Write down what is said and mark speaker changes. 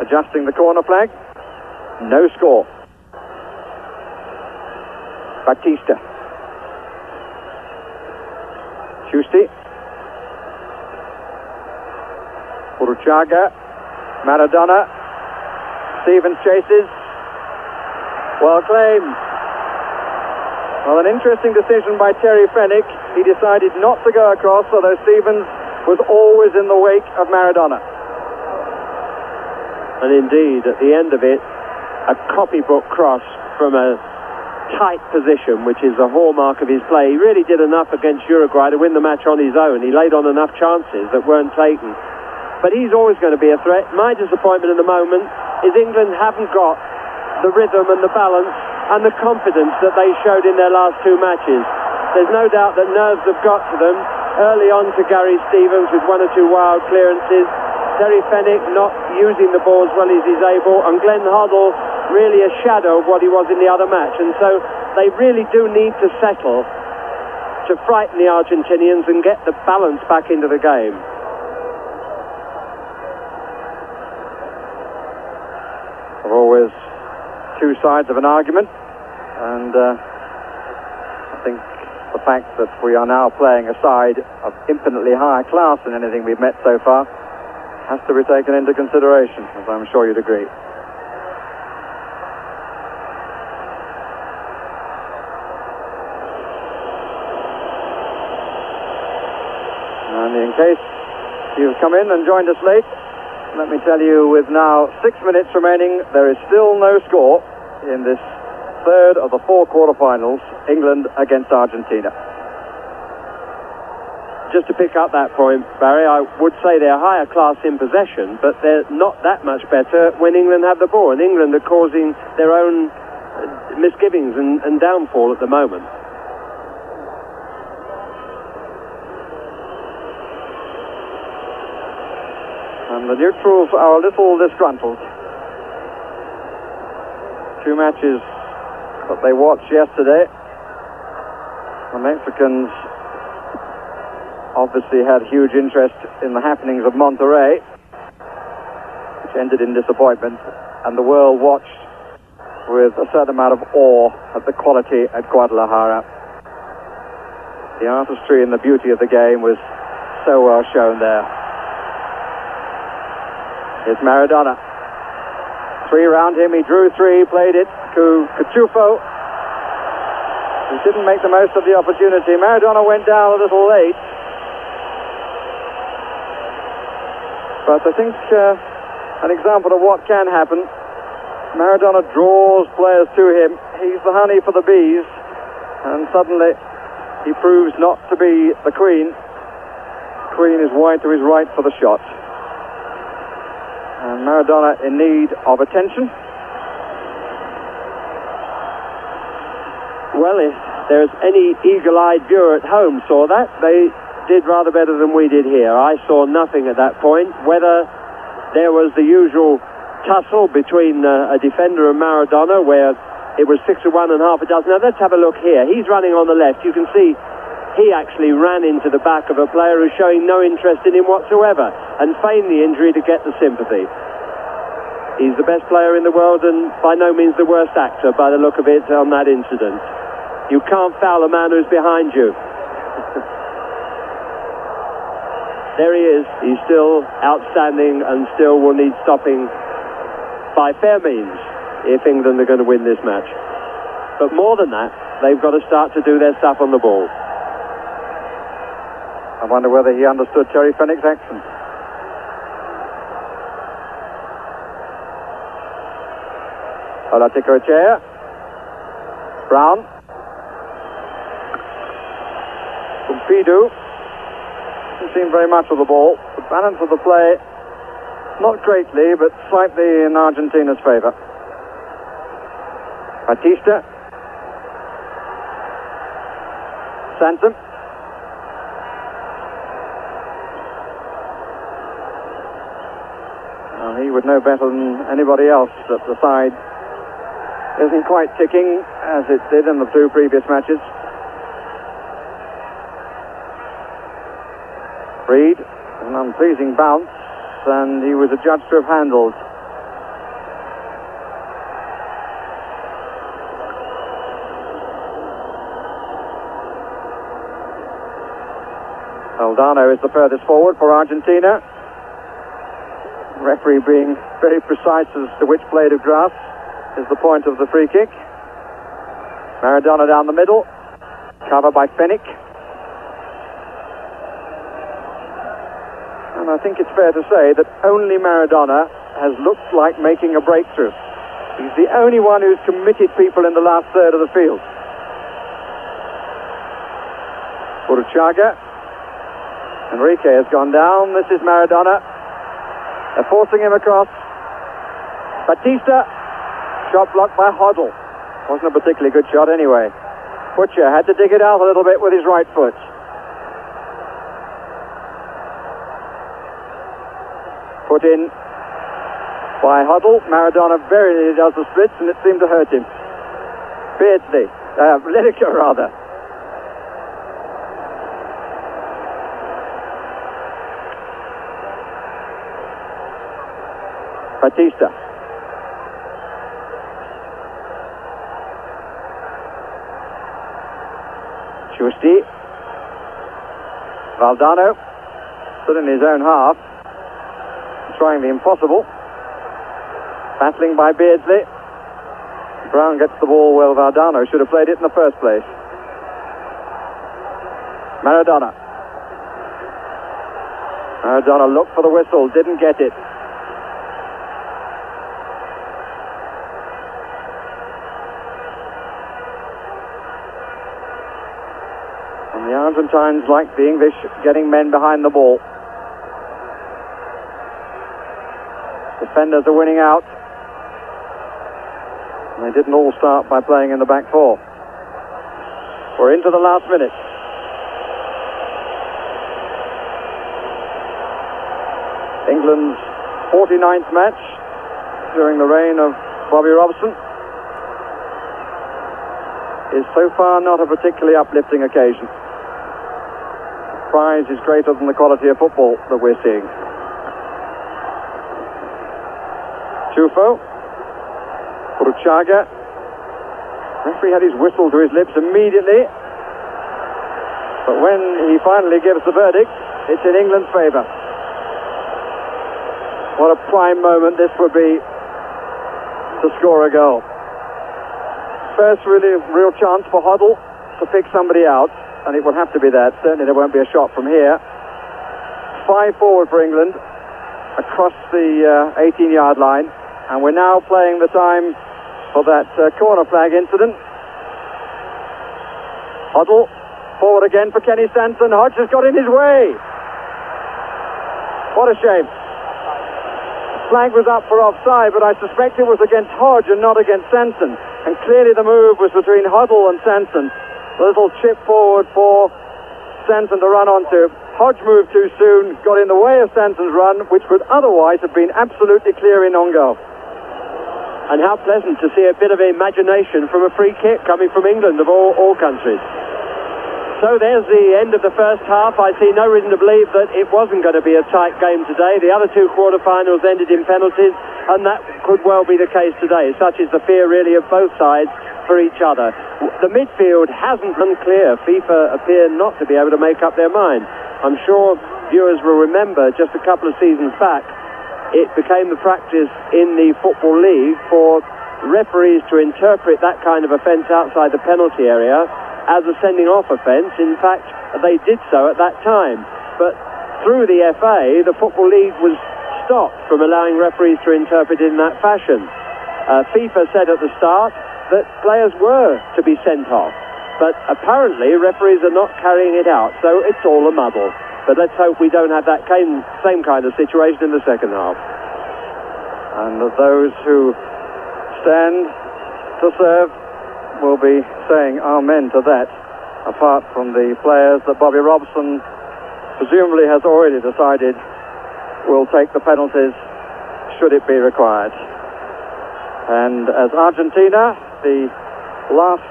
Speaker 1: adjusting the corner flag. No score. Batista. Giusti. Burruchaga. Maradona. Stevens chases. Well claimed. Well, an interesting decision by Terry Fenwick. He decided not to go across, although Stevens was always in the wake of Maradona.
Speaker 2: And indeed, at the end of it, a copybook cross from a tight position, which is the hallmark of his play. He really did enough against Uruguay to win the match on his own. He laid on enough chances that weren't taken. But he's always going to be a threat. My disappointment at the moment is England haven't got the rhythm and the balance and the confidence that they showed in their last two matches. There's no doubt that nerves have got to them. Early on to Gary Stevens with one or two wild clearances. Terry Fenwick not using the ball as well as he's able, and Glenn Hoddle really a shadow of what he was in the other match. And so they really do need to settle to frighten the Argentinians and get the balance back into the game.
Speaker 1: There are always two sides of an argument, and uh, I think the fact that we are now playing a side of infinitely higher class than anything we've met so far has to be taken into consideration, as I'm sure you'd agree. And in case you've come in and joined us late, let me tell you, with now six minutes remaining, there is still no score in this third of the four quarterfinals, England against Argentina.
Speaker 2: Just to pick up that point, Barry, I would say they're higher class in possession, but they're not that much better when England have the ball. And England are causing their own uh, misgivings and, and downfall at the moment.
Speaker 1: And the neutrals are a little disgruntled. Two matches that they watched yesterday. The Mexicans obviously had huge interest in the happenings of Monterrey, which ended in disappointment, and the world watched with a certain amount of awe at the quality at Guadalajara. The artistry and the beauty of the game was so well shown there. Here's Maradona. Three around him. He drew three, played it to Cuciuffo. He didn't make the most of the opportunity. Maradona went down a little late. But I think uh, an example of what can happen. Maradona draws players to him. He's the honey for the bees. And suddenly he proves not to be the queen. Queen is wide to his right for the shot. And Maradona in need of attention.
Speaker 2: Well, if there's any eagle-eyed viewer at home saw that, they did rather better than we did here. I saw nothing at that point. Whether there was the usual tussle between uh, a defender and Maradona, where it was six to one and half a dozen. Now let's have a look here. He's running on the left. You can see he actually ran into the back of a player who's showing no interest in him whatsoever and feigned the injury to get the sympathy. He's the best player in the world and by no means the worst actor by the look of it on that incident. You can't foul a man who's behind you. There he is. He's still outstanding and still will need stopping by fair means if England are going to win this match. But more than that, they've got to start to do their stuff on the ball.
Speaker 1: I wonder whether he understood Terry Fenwick's accent. chair. Brown. Pumpido. Seen very much of the ball. The balance of the play, not greatly, but slightly in Argentina's favor. Batista. Sansom. Well, he would know better than anybody else that the side isn't quite ticking as it did in the two previous matches. Freed, an unpleasing bounce, and he was adjudged to have handled. Valdano is the furthest forward for Argentina. Referee being very precise as to which blade of grass is the point of the free kick. Maradona down the middle, cover by Fenwick. And I think it's fair to say that only Maradona has looked like making a breakthrough. He's the only one who's committed people in the last third of the field. Burruchaga. Enrique has gone down. This is Maradona. They're forcing him across. Batista. Shot blocked by Hoddle. Wasn't a particularly good shot anyway. Butcher had to dig it out a little bit with his right foot. Put in by Hoddle. Maradona very nearly does the splits and it seemed to hurt him. Beardsley. Uh, Lineker rather. Batista. Giusti. Valdano stood in his own half, trying the impossible. Battling by Beardsley. Brown gets the ball well. Valdano should have played it in the first place. Maradona. Maradona looked for the whistle, didn't get it. And the Argentines, like the English, getting men behind the ball. Defenders are winning out. And they didn't all start by playing in the back four. We're into the last minute. England's 49th match during the reign of Bobby Robson is so far not a particularly uplifting occasion. The prize is greater than the quality of football that we're seeing. Cuciuffo, Burruchaga. Referee had his whistle to his lips immediately. But when he finally gives the verdict, it's in England's favour. What a prime moment this would be to score a goal. First really real chance for Hoddle to pick somebody out, and it will have to be that. Certainly there won't be a shot from here. Five forward for England across the uh, 18-yard line, and we're now playing the time for that uh, corner flag incident. Hoddle forward again for Kenny Sansom. Hodge has got in his way. What a shame. Flag was up for offside, but I suspect it was against Hodge and not against Sansom. And clearly the move was between Hoddle and Sansom. A little chip forward for Sansom to run onto. Hodge moved too soon, got in the way of Sansom's run, which would otherwise have been absolutely clear in on goal.
Speaker 2: And how pleasant to see a bit of imagination from a free kick coming from England of all, all countries. So there's the end of the first half. I see no reason to believe that it wasn't going to be a tight game today. The other two quarterfinals ended in penalties, and that could well be the case today. Such is the fear, really, of both sides for each other. The midfield hasn't run clear. FIFA appear not to be able to make up their mind. I'm sure viewers will remember just a couple of seasons back, it became the practice in the Football League for referees to interpret that kind of offence outside the penalty area as a sending off offence. In fact, they did so at that time. But through the FA, the Football League was stopped from allowing referees to interpret in that fashion. Uh, FIFA said at the start that players were to be sent off. But apparently, referees are not carrying it out, so it's all a muddle. But let's hope we don't have that same kind of situation in the second half.
Speaker 1: And those who stand to serve will be saying amen to that, apart from the players that Bobby Robson presumably has already decided will take the penalties should it be required. And as Argentina, the last